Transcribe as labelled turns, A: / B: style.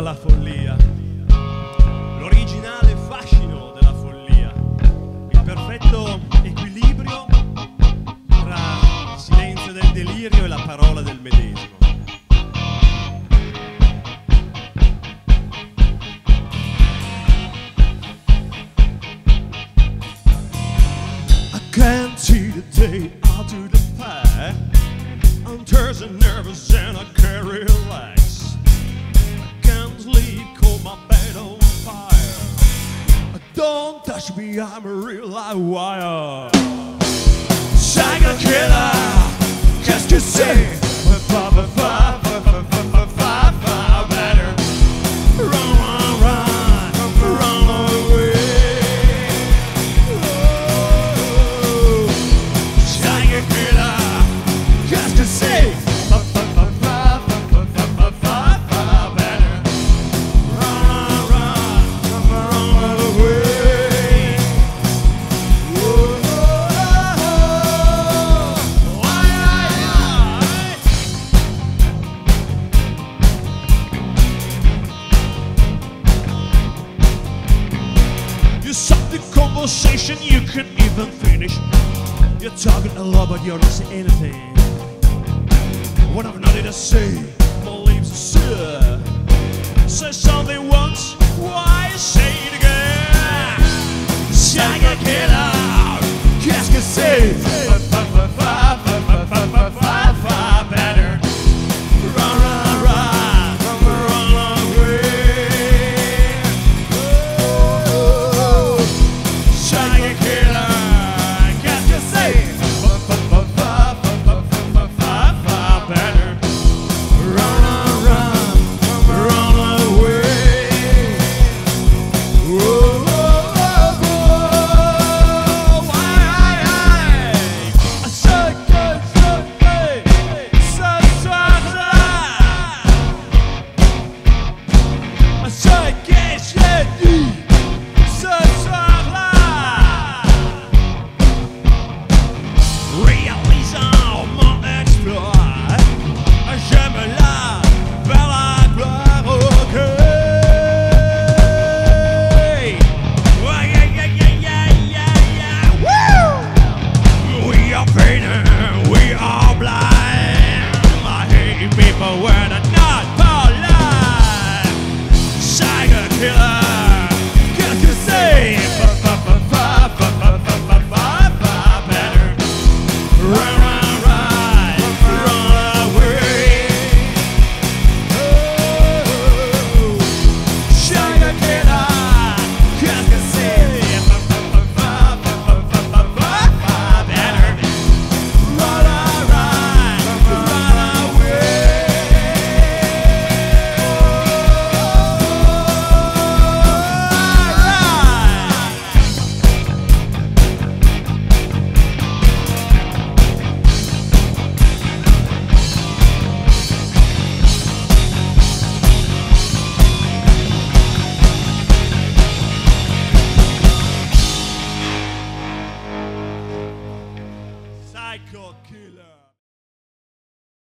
A: La follia. L'originale fascino della follia. Il perfetto equilibrio tra il silenzio del delirio e la parola del medesimo. I can't see the day out to the fire. I'm tense and nervous and I can't relax. I Don't me, I'm a real live wire. Psycho killer, just to say, conversation, you can even finish. You're talking a lot, but you're not saying anything. What I've nothing to say, my lips are sore. Say something once, why say it again? Psycho killer, qu'est-ce que c'est? like killer.